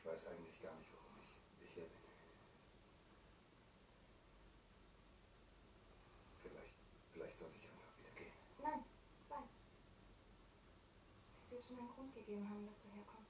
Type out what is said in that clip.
Ich weiß eigentlich gar nicht, warum ich, ich hier bin. Vielleicht, vielleicht sollte ich einfach wieder gehen. Nein, nein. Es wird schon einen Grund gegeben haben, dass du herkommst.